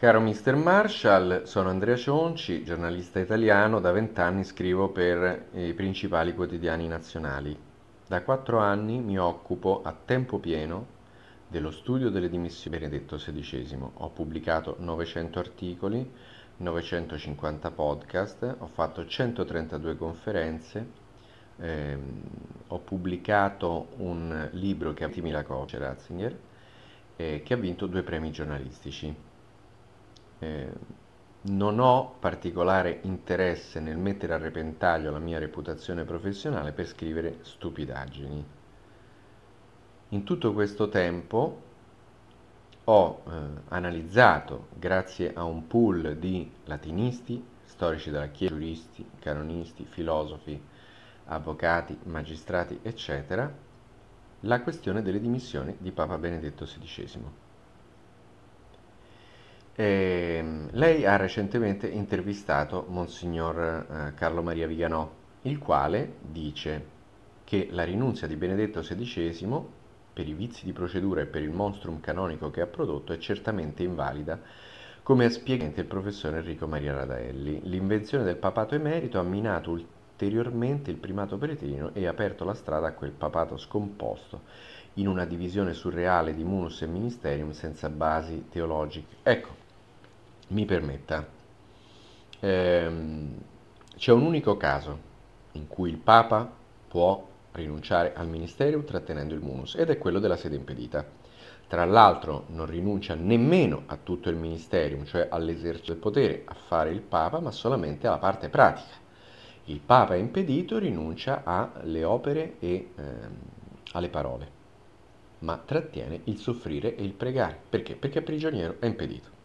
Caro Mr. Marshall, sono Andrea Cionci, giornalista italiano, da vent'anni scrivo per i principali quotidiani nazionali. Da quattro anni mi occupo a tempo pieno dello studio delle dimissioni Benedetto XVI. Ho pubblicato 900 articoli, 950 podcast, ho fatto 132 conferenze, ehm, ho pubblicato un libro che ha vinto la Coach Ratzinger, eh, che ha vinto due premi giornalistici eh, non ho particolare interesse nel mettere a repentaglio la mia reputazione professionale per scrivere stupidaggini. In tutto questo tempo ho eh, analizzato, grazie a un pool di latinisti, storici della Chiesa, giuristi, canonisti, filosofi, avvocati, magistrati, eccetera, la questione delle dimissioni di Papa Benedetto XVI. Eh, lei ha recentemente intervistato Monsignor eh, Carlo Maria Viganò, il quale dice che la rinunzia di Benedetto XVI, per i vizi di procedura e per il monstrum canonico che ha prodotto, è certamente invalida, come ha spiegato il professor Enrico Maria Radaelli. L'invenzione del papato emerito ha minato ulteriormente il primato peretrino e aperto la strada a quel papato scomposto in una divisione surreale di munus e ministerium senza basi teologiche. Ecco, mi permetta, ehm, c'è un unico caso in cui il Papa può rinunciare al ministero trattenendo il munus ed è quello della sede impedita. Tra l'altro non rinuncia nemmeno a tutto il ministerium, cioè all'esercizio del potere, a fare il Papa, ma solamente alla parte pratica. Il Papa è impedito rinuncia alle opere e ehm, alle parole, ma trattiene il soffrire e il pregare. Perché? Perché prigioniero è impedito.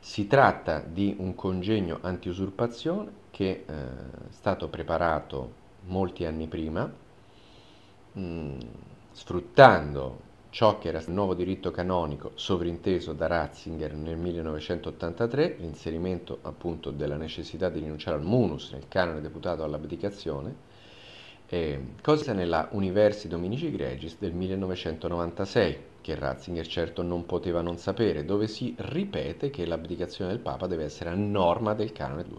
Si tratta di un congegno anti-usurpazione che eh, è stato preparato molti anni prima, mh, mm, sfruttando ciò che era il nuovo diritto canonico sovrinteso da Ratzinger nel 1983, l'inserimento appunto della necessità di rinunciare al munus nel canone deputato all'abdicazione, eh, cosa nella Universi Dominici Gregis del 1996 che Ratzinger certo non poteva non sapere, dove si ripete che l'abdicazione del Papa deve essere a norma del canone 2.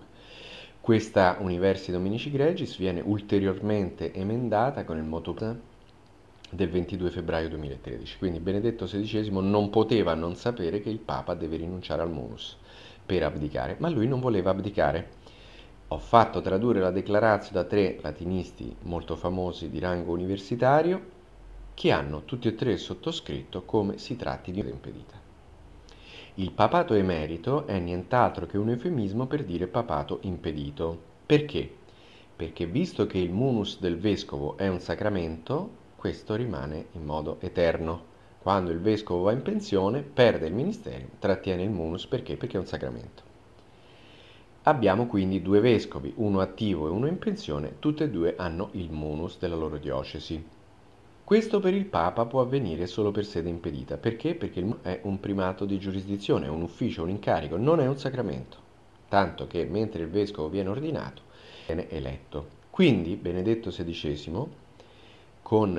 Questa Universi Dominici Gregis viene ulteriormente emendata con il motu del 22 febbraio 2013, quindi Benedetto XVI non poteva non sapere che il Papa deve rinunciare al munus per abdicare, ma lui non voleva abdicare. Ho fatto tradurre la declarazione da tre latinisti molto famosi di rango universitario, che hanno tutti e tre sottoscritto come si tratti di un'impedita. Il papato emerito è nient'altro che un eufemismo per dire papato impedito. Perché? Perché visto che il munus del vescovo è un sacramento, questo rimane in modo eterno. Quando il vescovo va in pensione, perde il ministero, trattiene il munus perché? Perché è un sacramento. Abbiamo quindi due vescovi, uno attivo e uno in pensione, tutti e due hanno il munus della loro diocesi. Questo per il Papa può avvenire solo per sede impedita. Perché? Perché è un primato di giurisdizione, è un ufficio, un incarico, non è un sacramento. Tanto che mentre il vescovo viene ordinato, viene eletto. Quindi Benedetto XVI, con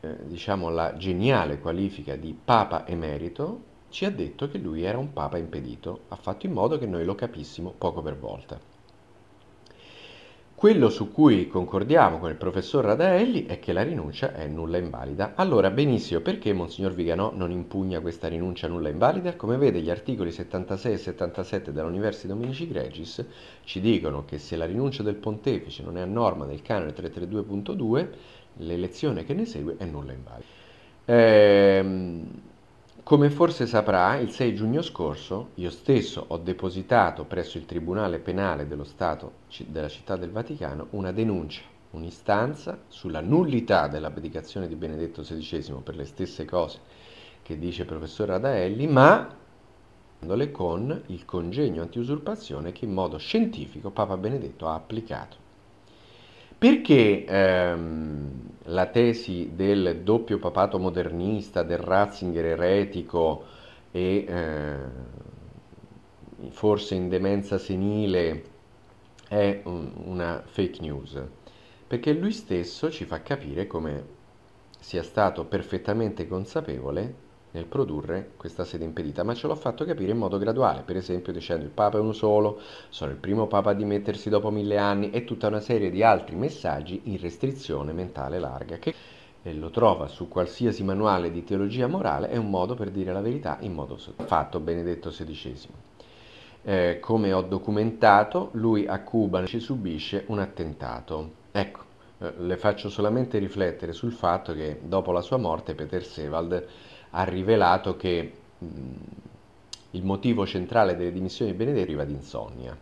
eh, diciamo, la geniale qualifica di Papa emerito, ci ha detto che lui era un Papa impedito. Ha fatto in modo che noi lo capissimo poco per volta. Quello su cui concordiamo con il professor Radaelli è che la rinuncia è nulla invalida. Allora, benissimo, perché Monsignor Viganò non impugna questa rinuncia nulla invalida? Come vede, gli articoli 76 e 77 dell'Università Dominici Gregis ci dicono che se la rinuncia del pontefice non è a norma del canone 332.2, l'elezione che ne segue è nulla invalida. Ehm, come forse saprà, il 6 giugno scorso io stesso ho depositato presso il Tribunale Penale dello Stato della Città del Vaticano una denuncia, un'istanza sulla nullità dell'abdicazione di Benedetto XVI per le stesse cose che dice il professor Radaelli, ma con il congegno antiusurpazione che in modo scientifico Papa Benedetto ha applicato. Perché ehm, la tesi del doppio papato modernista, del Ratzinger eretico e eh, forse in demenza senile è un, una fake news? Perché lui stesso ci fa capire come sia stato perfettamente consapevole nel produrre questa sede impedita, ma ce l'ho fatto capire in modo graduale, per esempio dicendo il Papa è uno solo, sono il primo Papa a dimettersi dopo mille anni e tutta una serie di altri messaggi in restrizione mentale larga, che lo trova su qualsiasi manuale di teologia morale, è un modo per dire la verità in modo fatto Benedetto XVI. Eh, come ho documentato, lui a Cuba ci subisce un attentato. Ecco, eh, le faccio solamente riflettere sul fatto che dopo la sua morte Peter Sevald ha rivelato che mh, il motivo centrale delle dimissioni di Benedetto arriva d'insonnia.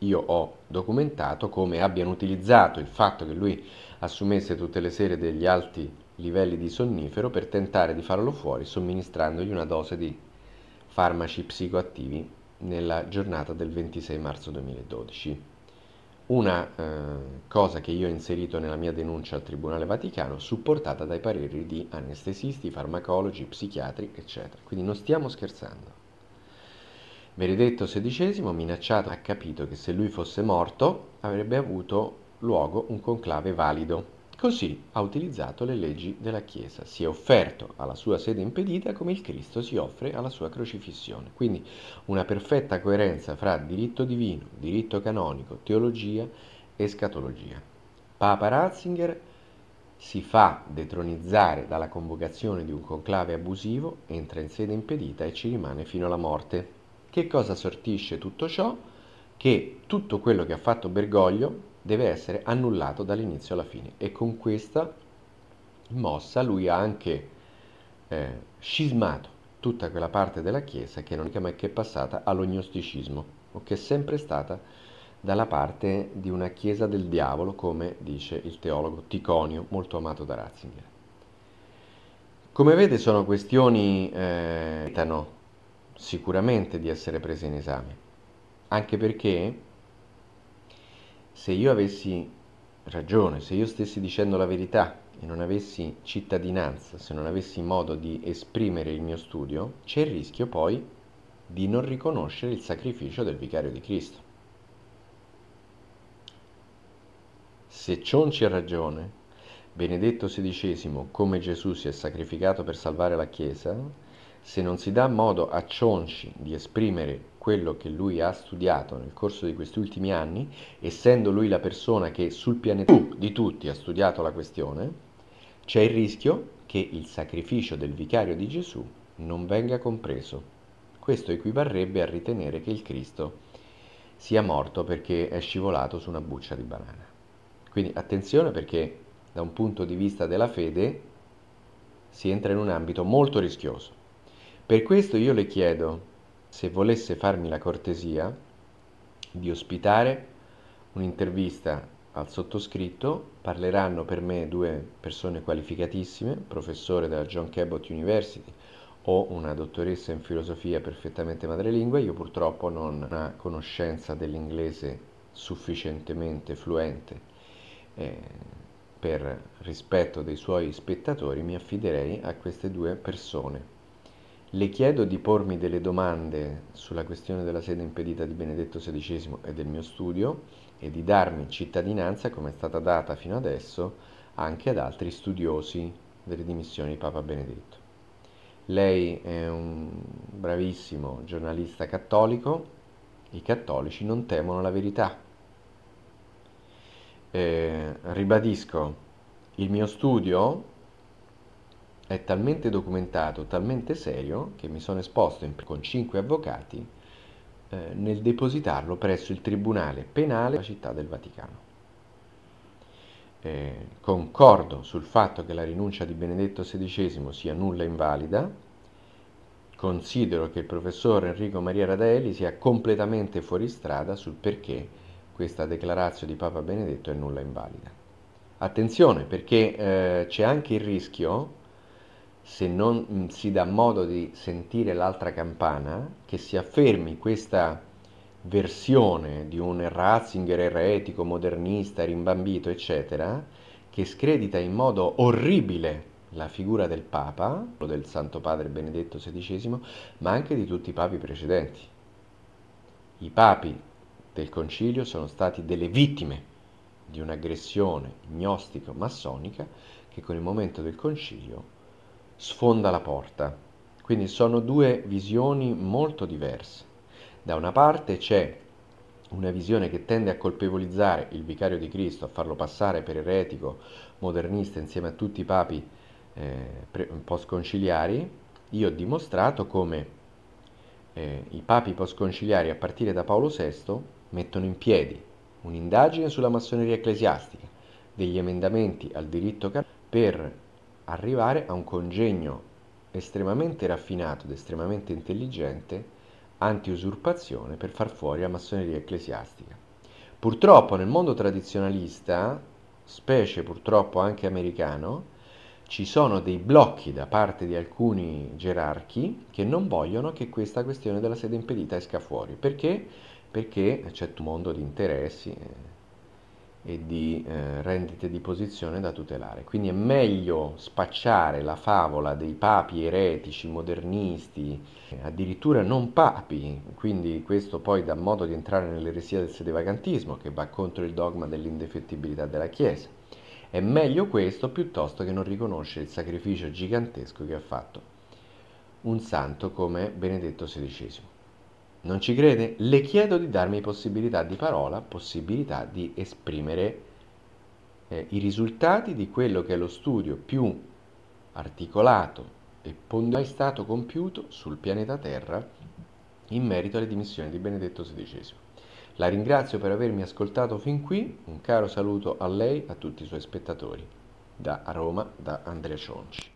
Io ho documentato come abbiano utilizzato il fatto che lui assumesse tutte le sere degli alti livelli di sonnifero per tentare di farlo fuori somministrandogli una dose di farmaci psicoattivi nella giornata del 26 marzo 2012 una eh, cosa che io ho inserito nella mia denuncia al Tribunale Vaticano, supportata dai pareri di anestesisti, farmacologi, psichiatri, eccetera. Quindi non stiamo scherzando. Benedetto XVI, minacciato, ha capito che se lui fosse morto avrebbe avuto luogo un conclave valido Così ha utilizzato le leggi della Chiesa, si è offerto alla sua sede impedita come il Cristo si offre alla sua crocifissione. Quindi una perfetta coerenza fra diritto divino, diritto canonico, teologia e scatologia. Papa Ratzinger si fa detronizzare dalla convocazione di un conclave abusivo, entra in sede impedita e ci rimane fino alla morte. Che cosa sortisce tutto ciò? Che tutto quello che ha fatto Bergoglio deve essere annullato dall'inizio alla fine e con questa mossa lui ha anche eh, scismato tutta quella parte della Chiesa che non è che è passata all'ognosticismo o che è sempre stata dalla parte di una Chiesa del diavolo, come dice il teologo Ticonio, molto amato da Ratzinger. Come vede sono questioni che eh, sicuramente di essere prese in esame, anche perché se io avessi ragione, se io stessi dicendo la verità e non avessi cittadinanza, se non avessi modo di esprimere il mio studio, c'è il rischio poi di non riconoscere il sacrificio del vicario di Cristo. Se Cionci ha ragione, Benedetto XVI, come Gesù si è sacrificato per salvare la Chiesa, se non si dà modo a Cionci di esprimere quello che lui ha studiato nel corso di questi ultimi anni, essendo lui la persona che sul pianeta di tutti ha studiato la questione, c'è il rischio che il sacrificio del vicario di Gesù non venga compreso. Questo equivarrebbe a ritenere che il Cristo sia morto perché è scivolato su una buccia di banana. Quindi attenzione perché da un punto di vista della fede si entra in un ambito molto rischioso. Per questo io le chiedo se volesse farmi la cortesia di ospitare un'intervista al sottoscritto, parleranno per me due persone qualificatissime, professore della John Cabot University o una dottoressa in filosofia perfettamente madrelingua, io purtroppo non ho una conoscenza dell'inglese sufficientemente fluente eh, per rispetto dei suoi spettatori, mi affiderei a queste due persone le chiedo di pormi delle domande sulla questione della sede impedita di Benedetto XVI e del mio studio e di darmi cittadinanza, come è stata data fino adesso, anche ad altri studiosi delle dimissioni di Papa Benedetto. Lei è un bravissimo giornalista cattolico, i cattolici non temono la verità. Eh, ribadisco, il mio studio è talmente documentato, talmente serio, che mi sono esposto in, con cinque avvocati eh, nel depositarlo presso il Tribunale Penale della città del Vaticano. Eh, concordo sul fatto che la rinuncia di Benedetto XVI sia nulla invalida, considero che il professor Enrico Maria Radaelli sia completamente fuori strada sul perché questa declarazione di Papa Benedetto è nulla invalida. Attenzione perché eh, c'è anche il rischio se non mm, si dà modo di sentire l'altra campana, che si affermi questa versione di un Ratzinger eretico, modernista, rimbambito, eccetera, che scredita in modo orribile la figura del Papa, del Santo Padre Benedetto XVI, ma anche di tutti i papi precedenti. I papi del concilio sono stati delle vittime di un'aggressione gnostico-massonica che con il momento del concilio sfonda la porta. Quindi sono due visioni molto diverse. Da una parte c'è una visione che tende a colpevolizzare il vicario di Cristo, a farlo passare per eretico, modernista insieme a tutti i papi eh, postconciliari, io ho dimostrato come eh, i papi postconciliari a partire da Paolo VI mettono in piedi un'indagine sulla massoneria ecclesiastica, degli emendamenti al diritto per arrivare a un congegno estremamente raffinato ed estremamente intelligente anti-usurpazione per far fuori la massoneria ecclesiastica. Purtroppo nel mondo tradizionalista, specie purtroppo anche americano, ci sono dei blocchi da parte di alcuni gerarchi che non vogliono che questa questione della sede impedita esca fuori. Perché? Perché c'è un mondo di interessi e di eh, rendite di posizione da tutelare. Quindi è meglio spacciare la favola dei papi eretici, modernisti, addirittura non papi, quindi questo poi dà modo di entrare nell'eresia del sedevacantismo che va contro il dogma dell'indefettibilità della Chiesa. È meglio questo piuttosto che non riconoscere il sacrificio gigantesco che ha fatto un santo come Benedetto XVI. Non ci crede? Le chiedo di darmi possibilità di parola, possibilità di esprimere eh, i risultati di quello che è lo studio più articolato e mai stato compiuto sul pianeta Terra in merito alle dimissioni di Benedetto XVI. La ringrazio per avermi ascoltato fin qui, un caro saluto a lei e a tutti i suoi spettatori. Da Roma, da Andrea Cionci.